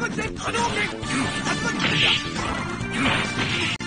竜巻で頼ンぜ竜巻で頼むぜ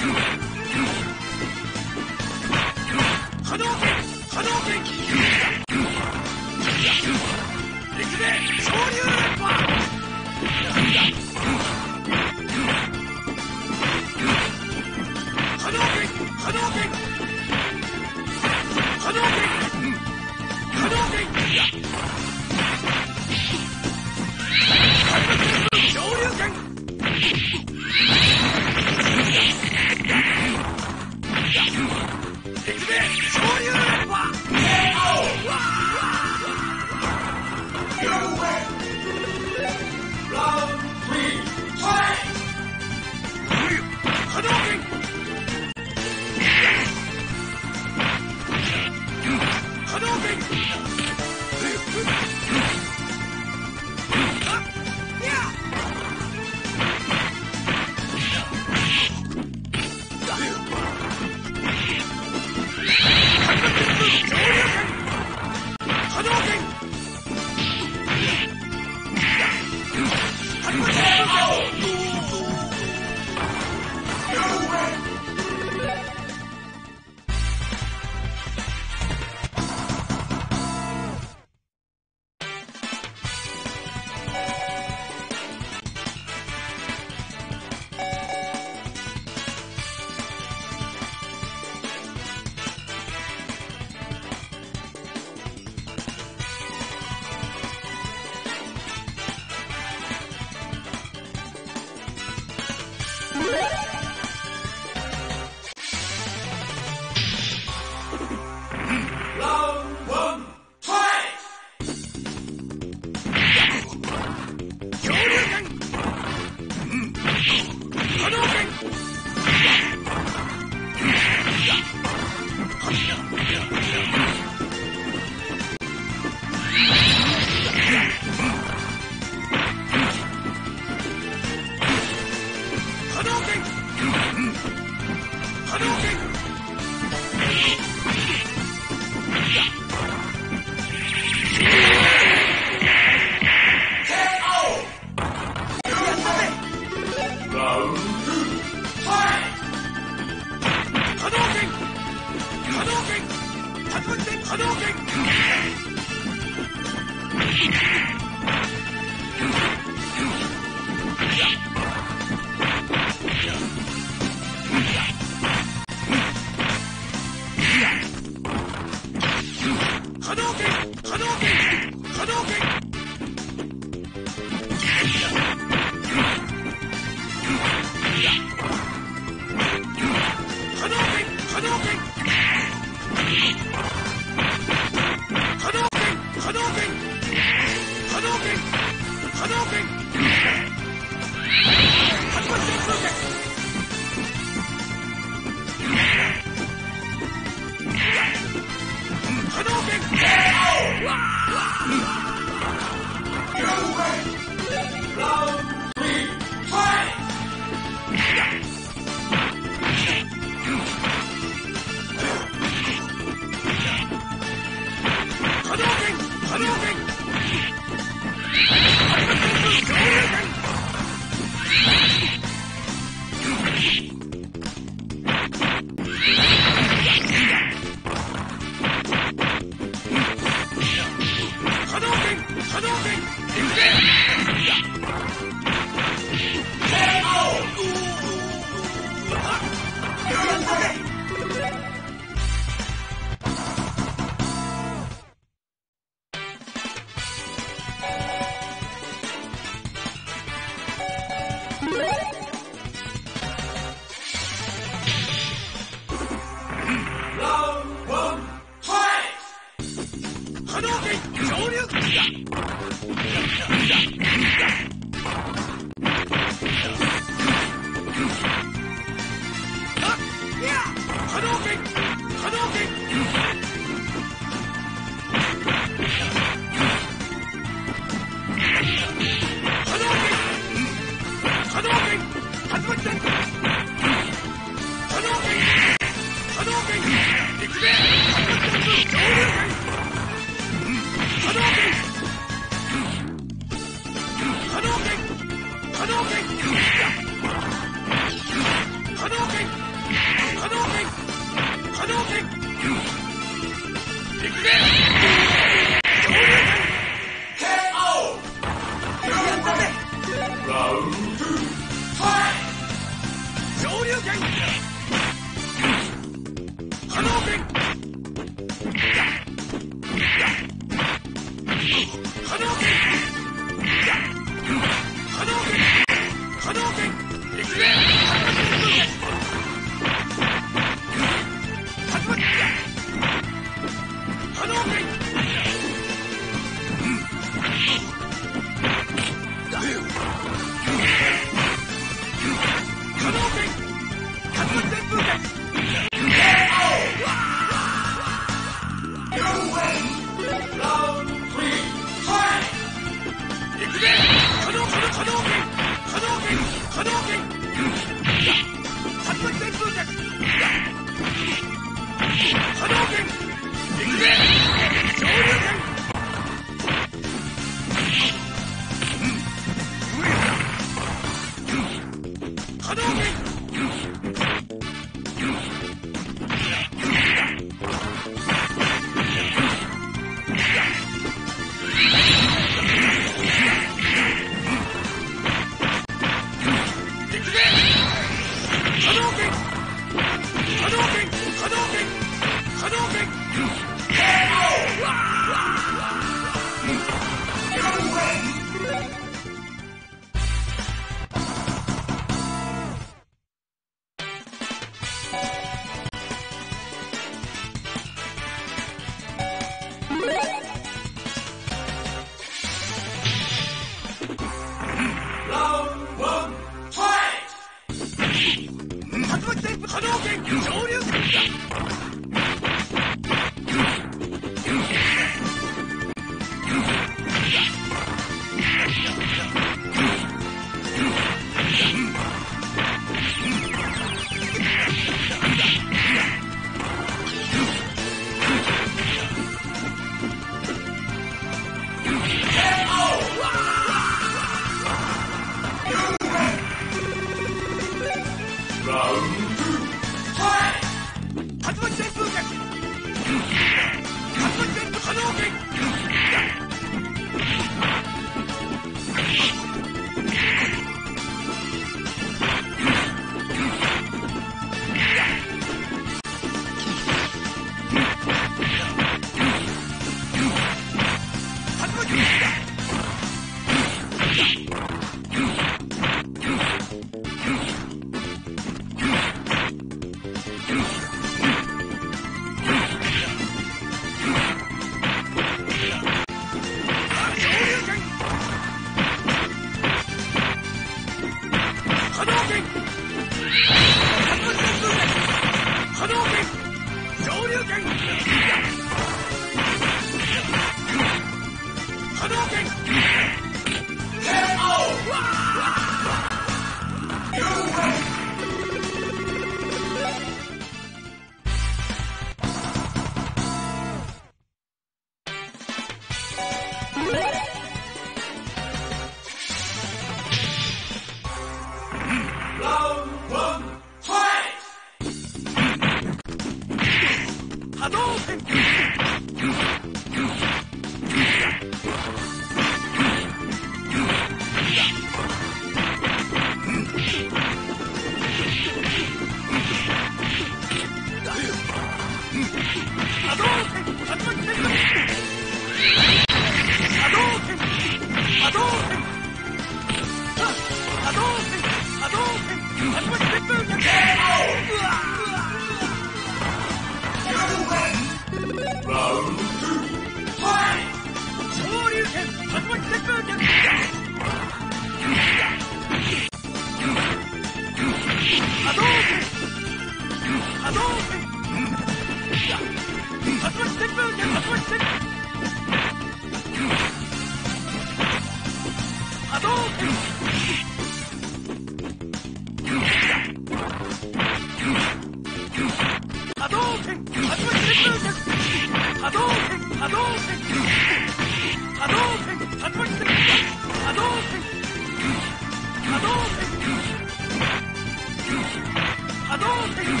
波動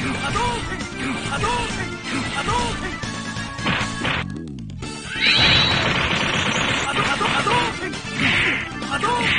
拳波動拳波動拳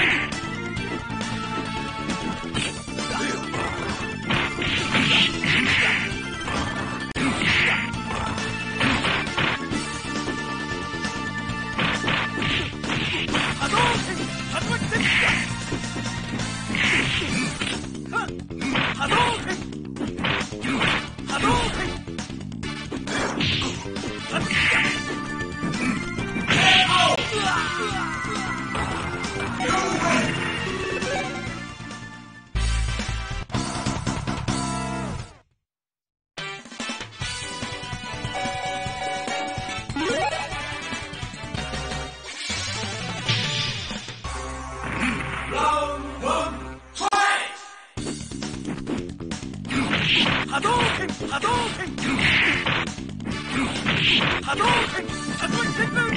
波動拳波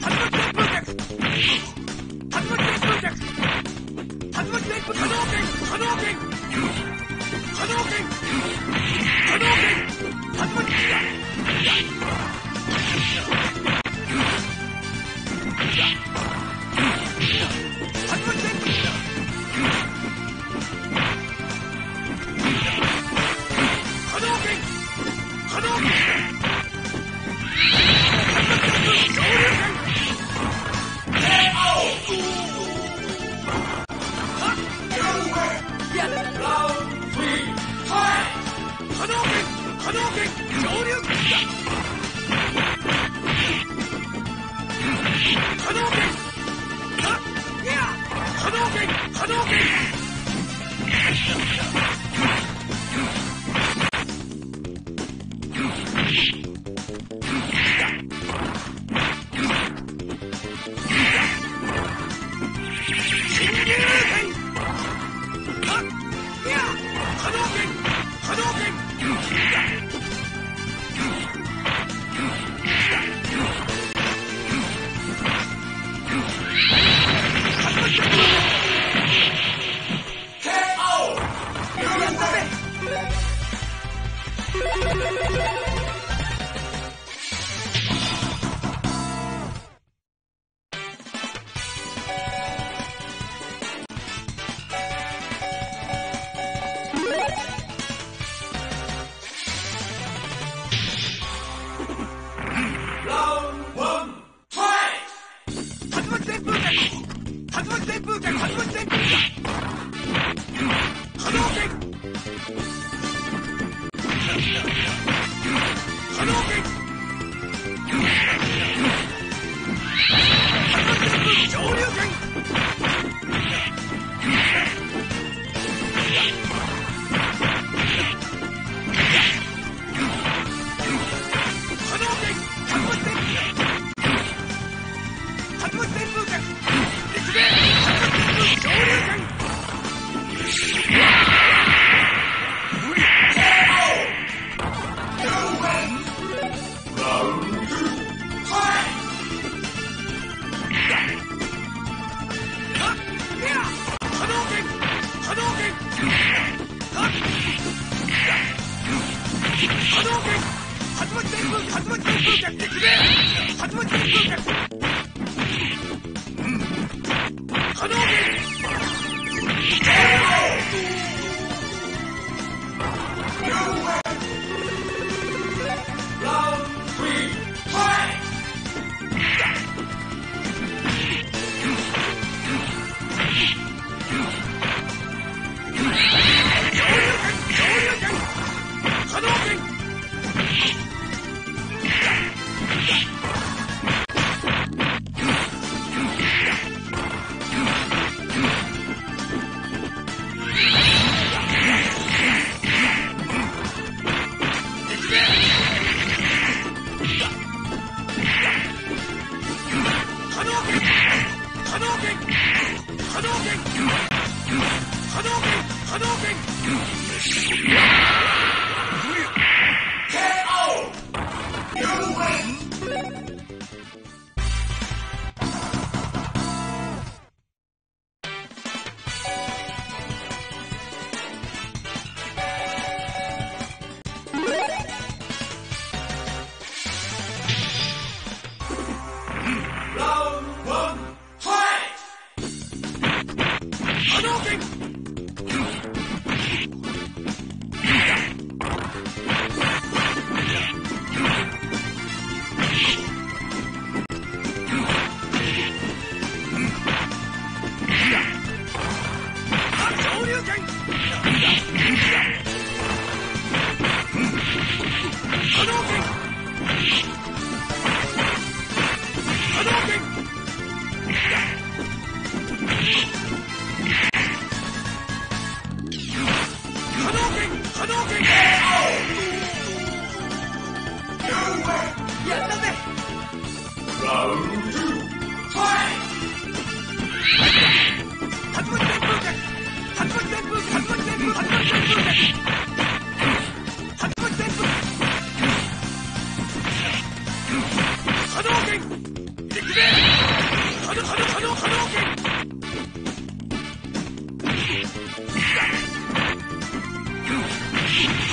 はずまきプロジェクトはずまきプロジェクトはずまきプロジェクトはずまきプロジェクト可動拳可動拳可動拳動拳初巻き旋風逆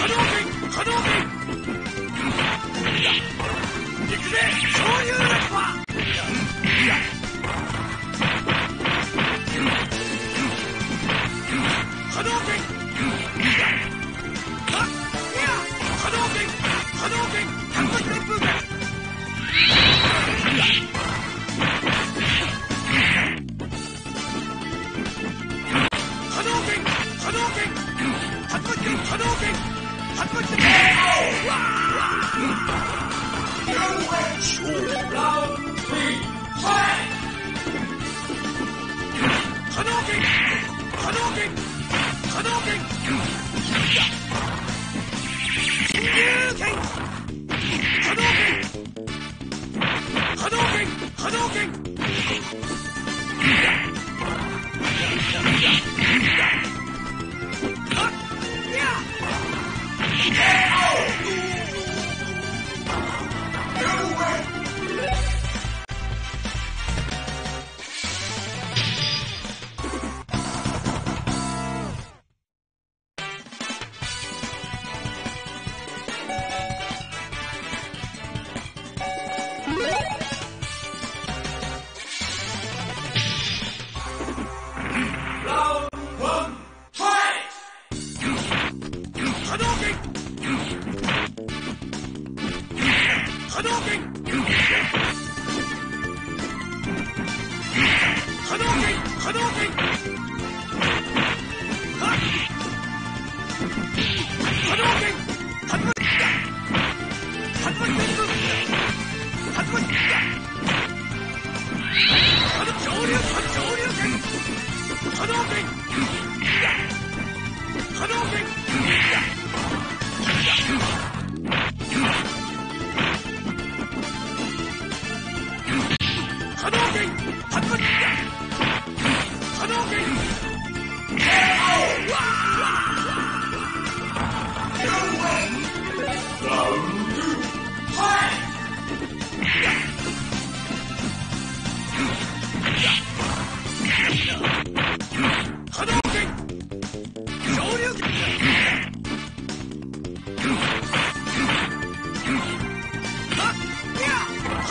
風でき風巻き行くぜ昇竜ラッパー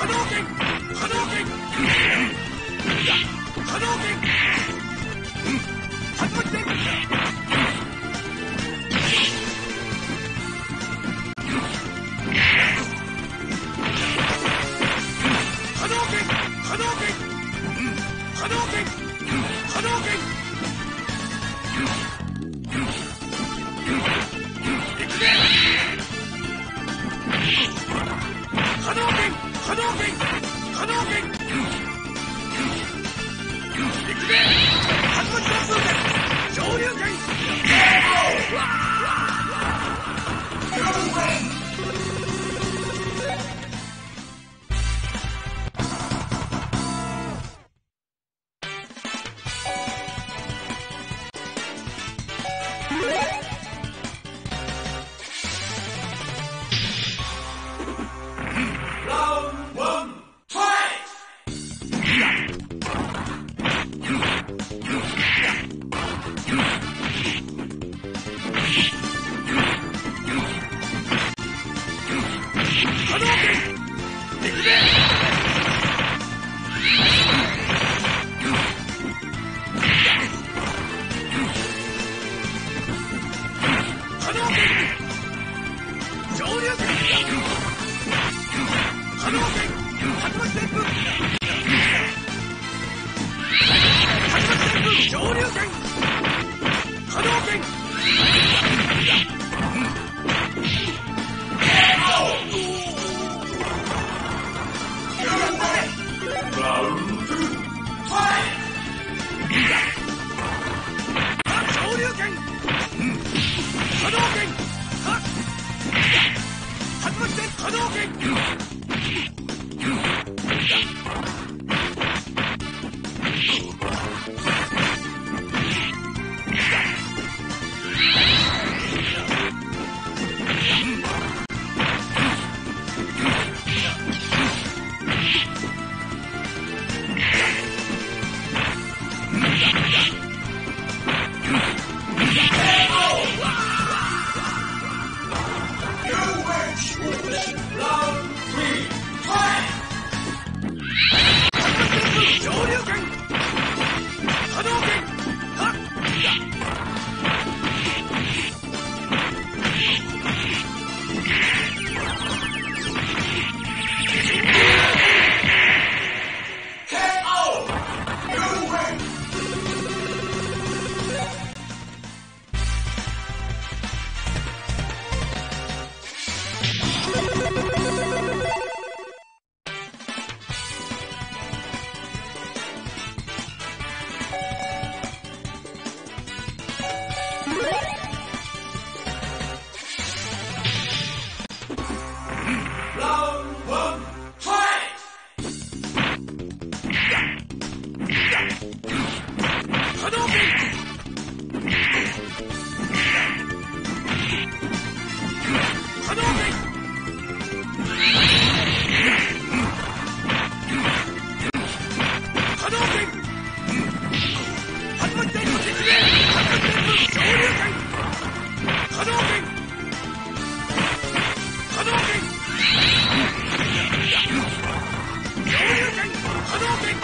動拳波動拳波動拳門脇行くぜ Nothing